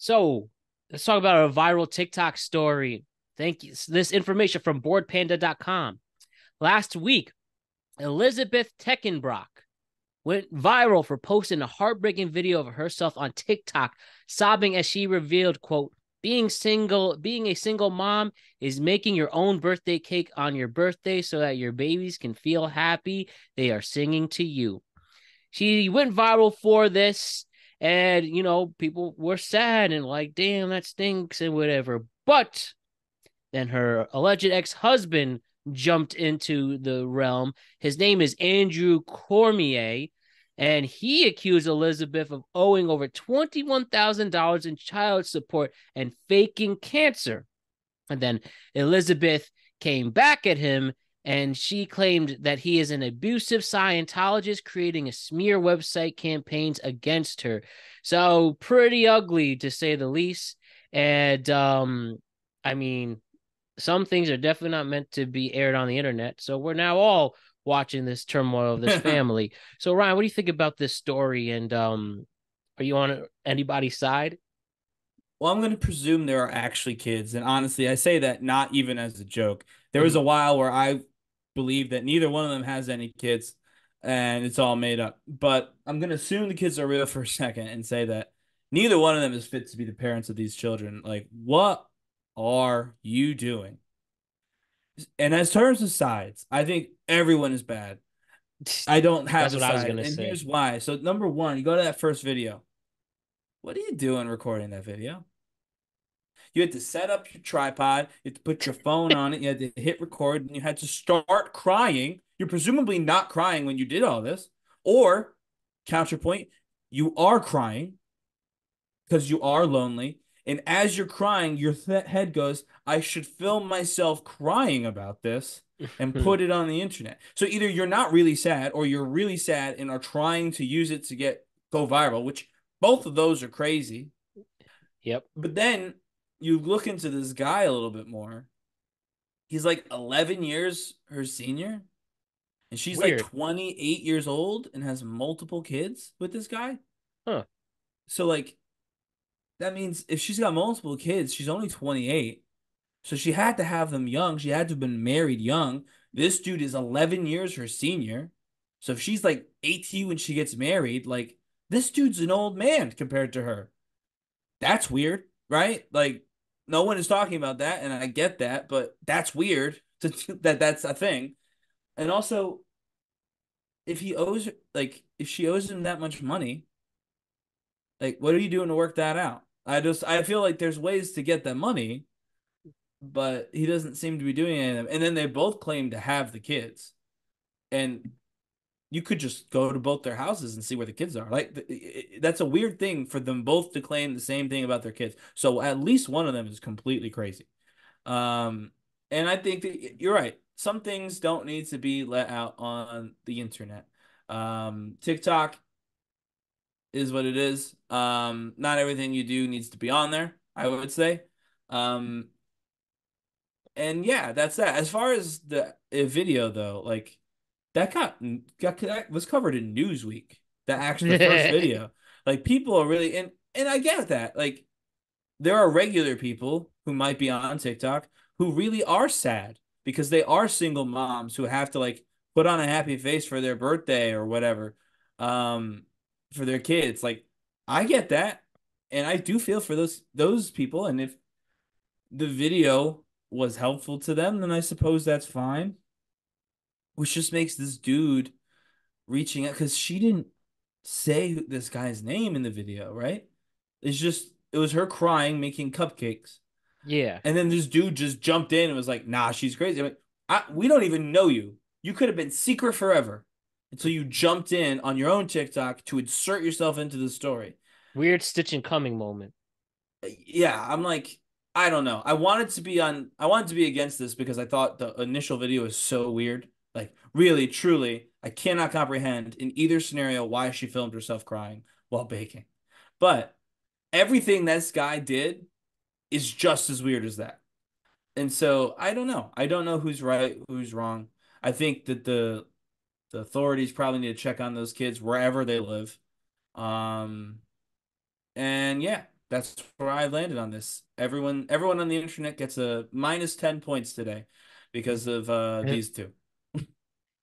So let's talk about a viral TikTok story. Thank you. This information from boredpanda.com. Last week, Elizabeth Teckenbrock went viral for posting a heartbreaking video of herself on TikTok, sobbing as she revealed, quote, being single, being a single mom is making your own birthday cake on your birthday so that your babies can feel happy they are singing to you. She went viral for this and you know people were sad and like damn that stinks and whatever. But then her alleged ex-husband jumped into the realm. His name is andrew cormier and he accused elizabeth of owing over $21000 in child support and faking cancer. And then elizabeth came back at him and she claimed that he is an abusive Scientologist creating a smear website campaigns against her. So pretty ugly to say the least. And um, I mean, some things are definitely not meant to be aired on the internet. So we're now all watching this turmoil of this family. so Ryan, what do you think about this story? And um, are you on anybody's side? Well, I'm going to presume there are actually kids, and honestly, I say that not even as a joke. There was mm-hmm. a while where I believe that neither one of them has any kids and it's all made up. But I'm going to assume the kids are real for a second and say that neither one of them is fit to be the parents of these children. Like, what are you doing? And as terms of sides, I think everyone is bad. I don't have That's a side. and say. here's why. So, number one, you go to that first video. What are you doing recording that video? You had to set up your tripod, you had to put your phone on it, you had to hit record, and you had to start crying. You're presumably not crying when you did all this. Or, counterpoint, you are crying because you are lonely. And as you're crying, your th- head goes, I should film myself crying about this and put it on the internet. So either you're not really sad or you're really sad and are trying to use it to get go viral, which both of those are crazy. Yep. But then you look into this guy a little bit more, he's like 11 years her senior. And she's Weird. like 28 years old and has multiple kids with this guy. Huh. So, like, that means if she's got multiple kids, she's only 28. So she had to have them young. She had to have been married young. This dude is 11 years her senior. So if she's like 18 when she gets married, like, this dude's an old man compared to her. That's weird, right? Like, no one is talking about that, and I get that, but that's weird to, that that's a thing. And also, if he owes like if she owes him that much money, like what are you doing to work that out? I just I feel like there's ways to get that money, but he doesn't seem to be doing any of them. And then they both claim to have the kids, and you could just go to both their houses and see where the kids are. Like that's a weird thing for them both to claim the same thing about their kids. So at least one of them is completely crazy. Um, and I think that you're right. Some things don't need to be let out on the internet. Um, TikTok is what it is. Um, not everything you do needs to be on there. I would say. Um, and yeah, that's that. As far as the video though, like that got got was covered in Newsweek. That actually first video, like people are really and and I get that. Like there are regular people who might be on TikTok who really are sad because they are single moms who have to like put on a happy face for their birthday or whatever, um, for their kids. Like I get that, and I do feel for those those people. And if the video was helpful to them, then I suppose that's fine which just makes this dude reaching out because she didn't say this guy's name in the video, right? It's just it was her crying, making cupcakes. Yeah. And then this dude just jumped in and was like, "Nah, she's crazy." Like, I, we don't even know you. You could have been secret forever until you jumped in on your own TikTok to insert yourself into the story. Weird stitch and coming moment. Yeah, I'm like, I don't know. I wanted to be on. I wanted to be against this because I thought the initial video was so weird. Like, really, truly, I cannot comprehend in either scenario why she filmed herself crying while baking. But everything this guy did is just as weird as that. And so I don't know. I don't know who's right, who's wrong. I think that the the authorities probably need to check on those kids wherever they live. Um and yeah, that's where I landed on this. Everyone everyone on the internet gets a minus 10 points today because of uh these two.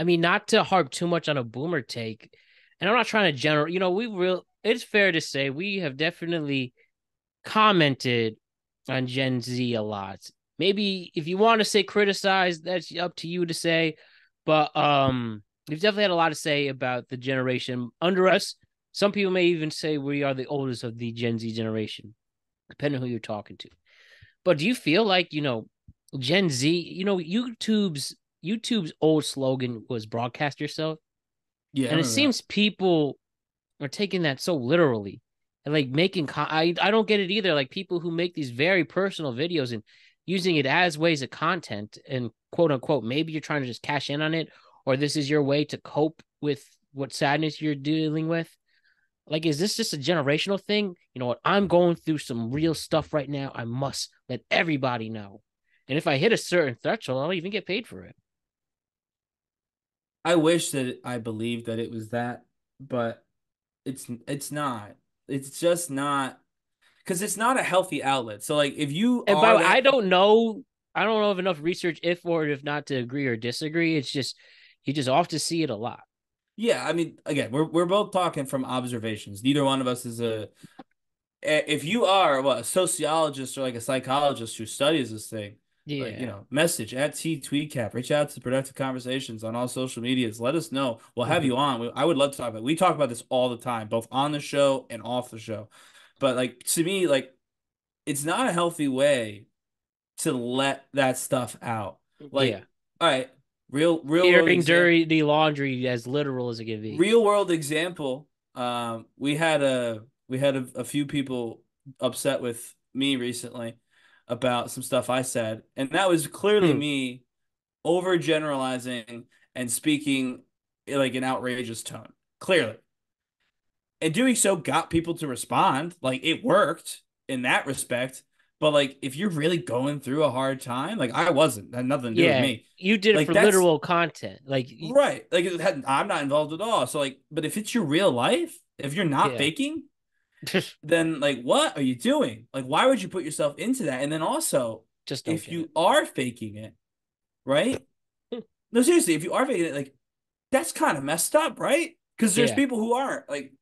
I mean, not to harp too much on a boomer take, and I'm not trying to general. You know, we real. It's fair to say we have definitely commented on Gen Z a lot. Maybe if you want to say criticize, that's up to you to say. But um, we've definitely had a lot to say about the generation under us. Some people may even say we are the oldest of the Gen Z generation, depending on who you're talking to. But do you feel like you know Gen Z? You know, YouTube's YouTube's old slogan was "broadcast yourself," Yeah. And it seems people are taking that so literally and like making. Con- I I don't get it either. Like people who make these very personal videos and using it as ways of content and quote unquote maybe you're trying to just cash in on it or this is your way to cope with what sadness you're dealing with like is this just a generational thing you know what i'm going through some real stuff right now i must let everybody know and if i hit a certain threshold i'll even get paid for it I wish that I believed that it was that, but it's it's not. It's just not because it's not a healthy outlet. So like if you and are by, that- i don't know i don't know of enough research if or if not to agree or disagree it's just you just often see it a lot Yeah, I mean, again, we're we're both talking from observations. Neither one of us is a. If you are what a sociologist or like a psychologist who studies this thing, yeah like, you know, message at T Tweetcap, reach out to Productive Conversations on all social medias. Let us know. We'll have Mhm. you on. We, I would love to talk about. It. We talk about this all the time, both on the show and off the show. But like to me, like it's not a healthy way to let that stuff out. Like, yeah all right, real real world airing dirty laundry as literal as it can be real world example um we had a we had a, a few people upset with me recently about some stuff i said and that was clearly Hmm. me overgeneralizing and speaking in, like an outrageous tone clearly and doing so got people to respond like it worked in that respect but like if you're really going through a hard time like i wasn't had nothing to do yeah with me you did it for literal content like Right. Like it had, I'm not involved at all. So like, but if it's your real life, if you're not Yeah. faking, then like what are you doing? Like why would you put yourself into that? And then also, just if you it. are faking it, right? no, seriously, if you are faking it, like that's kind of messed up, right? Because there's Yeah. people who aren't. Like,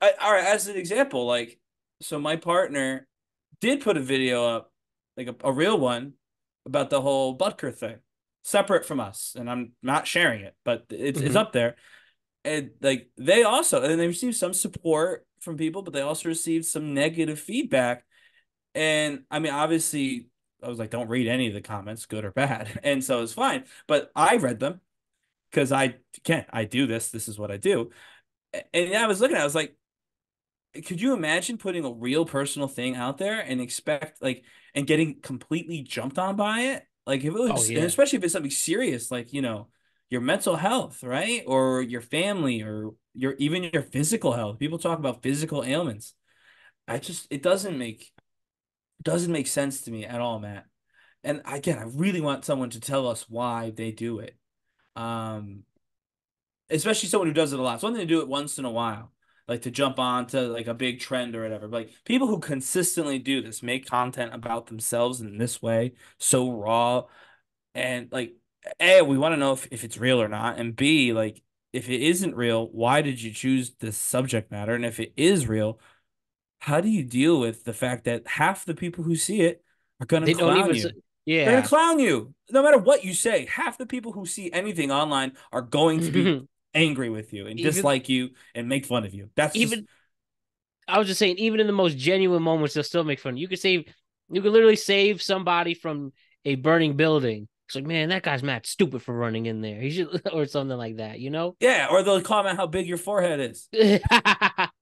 I, all right, as an example, like, so my partner did put a video up, like a, a real one, about the whole Butker thing, separate from us, and I'm not sharing it, but it's it's Mhm. up there, and like they also and they received some support from people, but they also received some negative feedback, and I mean, obviously, I was like, don't read any of the comments, good or bad, and so it's fine, but I read them because I can't, I do this, this is what I do, and I was looking at, it, I was like could you imagine putting a real personal thing out there and expect like and getting completely jumped on by it? Like if it was, Oh, yeah. especially if it's something serious, like you know, your mental health, right, or your family, or your even your physical health. People talk about physical ailments. I just it doesn't make doesn't make sense to me at all, Matt. And again, I really want someone to tell us why they do it. Um, especially someone who does it a lot. It's one thing to do it once in a while, like to jump on to like a big trend or whatever. But like people who consistently do this, make content about themselves in this way, so raw, and like A, we want to know if, if it's real or not. And B, like if it isn't real, why did you choose this subject matter? And if it is real, how do you deal with the fact that half the people who see it are they don't clown even you? s- They're gonna clown you. No matter what you say, half the people who see anything online are going to be angry with you and Even- dislike you and make fun of you. That's just- even I was just saying, even in the most genuine moments, they'll still make fun. You could save, you could literally save somebody from a burning building. It's like, man, that guy's mad stupid for running in there. He should, or something like that, you know? yeah, or they'll comment how big your forehead is.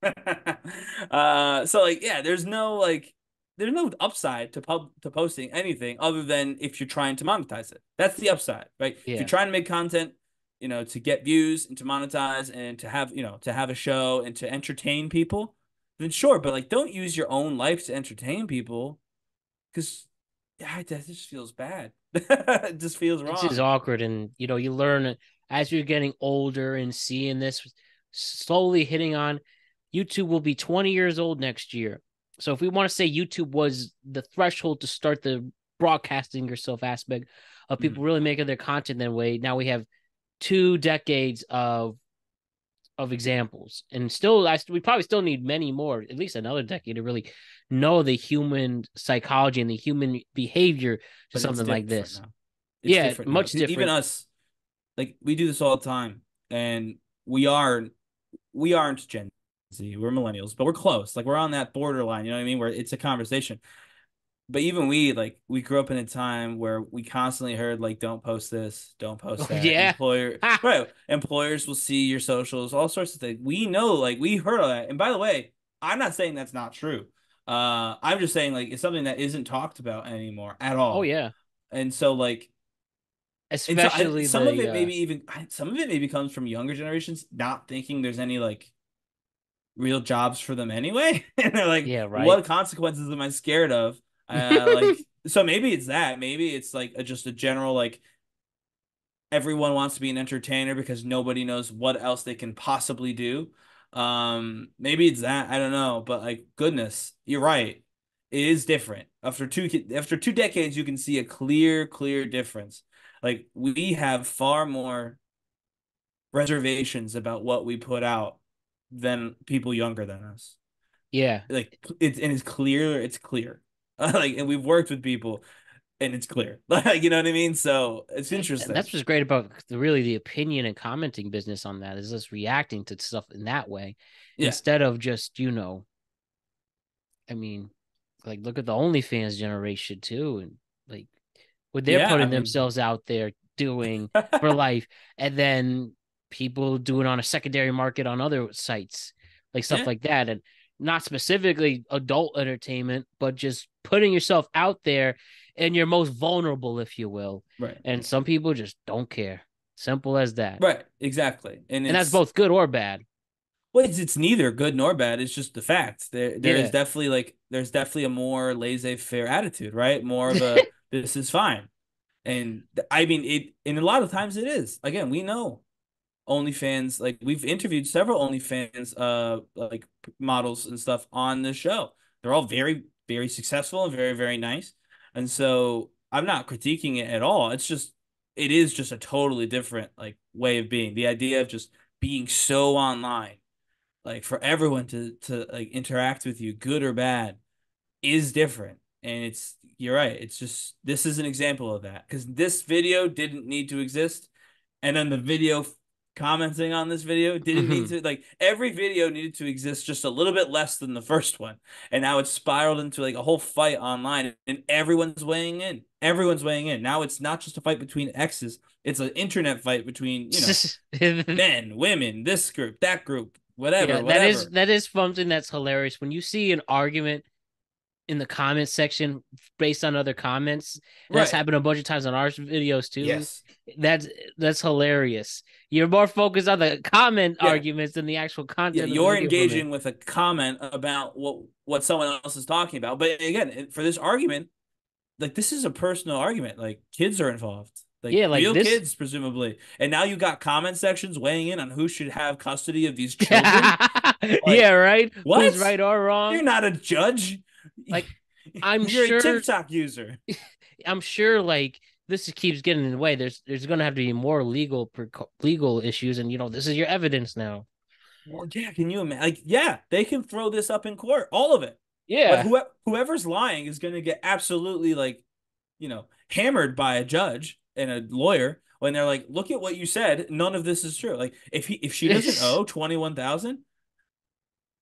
uh, so like, yeah, there's no like, there's no upside to pub to posting anything other than if you're trying to monetize it. That's the upside, right? If you're trying to make content, you know, to get views and to monetize and to have, you know, to have a show and to entertain people, then sure, but like, don't use your own life to entertain people, because yeah, that just feels bad. it just feels wrong. It's just awkward, and you know, you learn as you're getting older and seeing this slowly hitting on. YouTube will be 20 years old next year. So if we want to say YouTube was the threshold to start the broadcasting yourself aspect of people mm. really making their content that way, now we have two decades of of examples, and still, I we probably still need many more, at least another decade, to really know the human psychology and the human behavior to But something like this. It's Yeah, different much now. E- Even us, like we do this all the time, and we are we aren't Gen Z. We're millennials, but we're close. Like we're on that borderline. You know what I mean? Where it's a conversation. But even we, like, we grew up in a time where we constantly heard, like, don't post this, don't post Oh, that. yeah. Employer, right? Employers will see your socials, all sorts of things. We know, like, we heard all that. And by the way, I'm not saying that's not true. Uh, I'm just saying, like, it's something that isn't talked about anymore at all. Oh yeah, And so, like, and so I- especially some the, of it uh, maybe even some of it maybe comes from younger generations not thinking there's any like real jobs for them anyway and they're like Yeah, right. what consequences am i scared of uh like so maybe it's that. Maybe it's like a, just a general like everyone wants to be an entertainer because nobody knows what else they can possibly do. Um maybe it's that. I don't know. But like goodness you're right. It is different. After two after two decades you can see a clear clear difference. Like we have far more reservations about what we put out than people younger than us. Yeah, like it's and it's clear it's clear like and we've worked with people and it's clear like you know what i mean so it's interesting And that's what's great about the, really the opinion and commenting business on that is us reacting to stuff in that way Yeah. instead of just you know, I mean, like look at the OnlyFans generation too, and like what they're Yeah, I putting mean- themselves out there doing for life, and then people doing on a secondary market on other sites, like stuff Yeah. like that, and not specifically adult entertainment, but just putting yourself out there and you're most vulnerable, if you will. right And some people just don't care. Simple as that. right exactly and, And that's both good or bad. Well, it's, it's neither good nor bad. It's just the fact. There there is Yeah. definitely like there's definitely a more laissez-faire attitude, right? More of a this is fine. And I mean it and a lot of times it is. Again, we know OnlyFans, like we've interviewed several OnlyFans uh like models and stuff on the show. They're all very, very successful and very, very nice. And so I'm not critiquing it at all. It's just it is just a totally different like way of being. The idea of just being so online like for everyone to to like interact with you good or bad is different and it's you're right it's just this is an example of that because this video didn't need to exist and then the video commenting on this video didn't need mm-hmm. to like every video needed to exist just a little bit less than the first one. And now it's spiraled into like a whole fight online and everyone's weighing in. Everyone's weighing in. Now it's not just a fight between exes it's an internet fight between you know men women this group that group whatever yeah, whatever that is that is something that's hilarious. When you see an argument in the comment section based on other comments. and That's happened a bunch of times on our videos too. yes That's that's hilarious. You're more focused on the comment Yeah. arguments than the actual content. yeah, you're video from it. engaging with a comment about what what someone else is talking about. But again, for this argument, like this is a personal argument. Like kids are involved. Like, Yeah, like real this- kids presumably. And now you got comment sections weighing in on who should have custody of these children. yeah, right. what? Who's right or wrong? You're not a judge. Like, I'm You're sure- a TikTok user. I'm sure like this keeps getting in the way. There's there's gonna have to be more legal legal issues, and you know this is your evidence now. Well, yeah, can you imagine? Like, yeah, they can throw this up in court, all of it. Yeah, But whoever, whoever's lying is going to get absolutely like, you know, hammered by a judge and a lawyer when they're like, "Look at what you said. None of this is true." Like, if he if she doesn't owe twenty one thousand,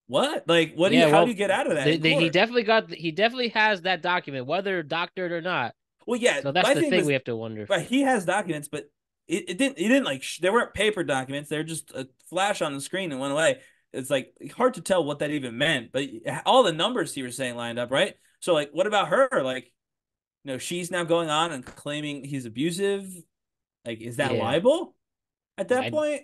what? Like, what do Yeah, you? how well, do you get out of that? They- they- he definitely got he definitely has that document, whether doctored or not. well, yeah. So that's the thing, was- we have to wonder. but he has documents, but it, it didn't. It didn't like sh- there weren't paper documents. They're just a flash on the screen and went away. It's like hard to tell what that even meant. But all the numbers he was saying lined up, right? So like, what about her? Like, you know, she's now going on and claiming he's abusive. Like, is that Yeah. libel at that I- point?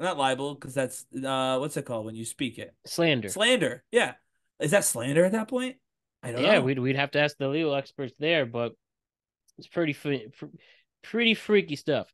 Not libel because that's uh, what's it called when you speak it? Slander. Slander. Yeah, is that slander at that point? I don't yeah, know. we'd we'd have to ask the legal experts there, but it's pretty pretty freaky stuff.